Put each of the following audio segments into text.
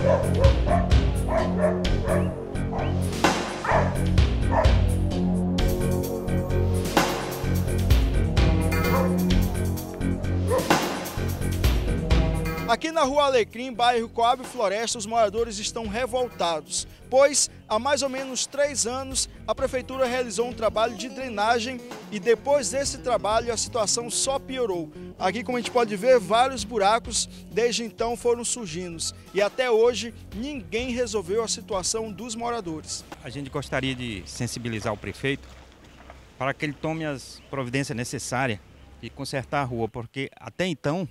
Yeah. Aqui na rua Alecrim, bairro Coab Floresta, os moradores estão revoltados, pois há mais ou menos três anos a prefeitura realizou um trabalho de drenagem e depois desse trabalho a situação só piorou. Aqui, como a gente pode ver, vários buracos desde então foram surgindo e até hoje ninguém resolveu a situação dos moradores. A gente gostaria de sensibilizar o prefeito para que ele tome as providências necessárias e consertar a rua, porque até então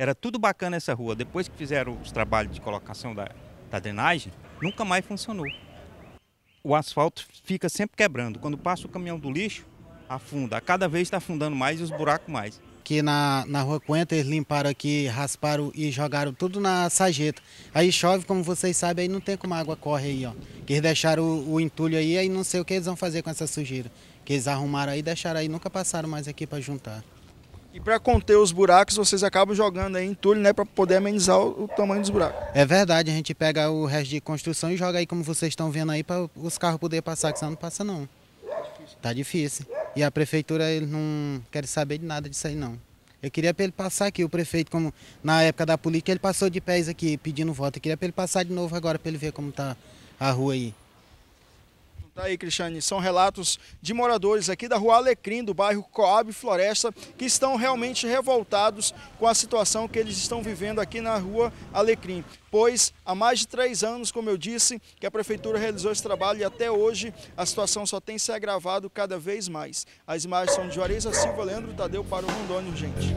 era tudo bacana essa rua. Depois que fizeram os trabalhos de colocação da, da drenagem, nunca mais funcionou. O asfalto fica sempre quebrando. Quando passa o caminhão do lixo, afunda. Cada vez está afundando mais e os buracos mais. Aqui na, na rua Coenta, eles limparam aqui, rasparam e jogaram tudo na sarjeta. Aí chove, como vocês sabem, aí não tem como a água corre aí, ó. Que eles deixaram o, o entulho aí, aí não sei o que eles vão fazer com essa sujeira. Que eles arrumaram aí, deixaram aí, nunca passaram mais aqui para juntar. E para conter os buracos, vocês acabam jogando aí entulho, né, para poder amenizar o, o, tamanho dos buracos. É verdade, a gente pega o resto de construção e joga aí como vocês estão vendo aí para os carros poderem passar, que senão não passa não. Tá difícil. E a prefeitura ele não quer saber de nada disso aí não. Eu queria para ele passar aqui, o prefeito, como na época da política, ele passou de pés aqui pedindo voto. Eu queria para ele passar de novo agora para ele ver como tá a rua aí. Tá aí, Cristiane, são relatos de moradores aqui da rua Alecrim, do bairro Coab Floresta, que estão realmente revoltados com a situação que eles estão vivendo aqui na rua Alecrim. Pois há mais de três anos, como eu disse, que a prefeitura realizou esse trabalho e até hoje a situação só tem se agravado cada vez mais. As imagens são de Juarez Silva, Leandro Tadeu para o Rondônia Urgente.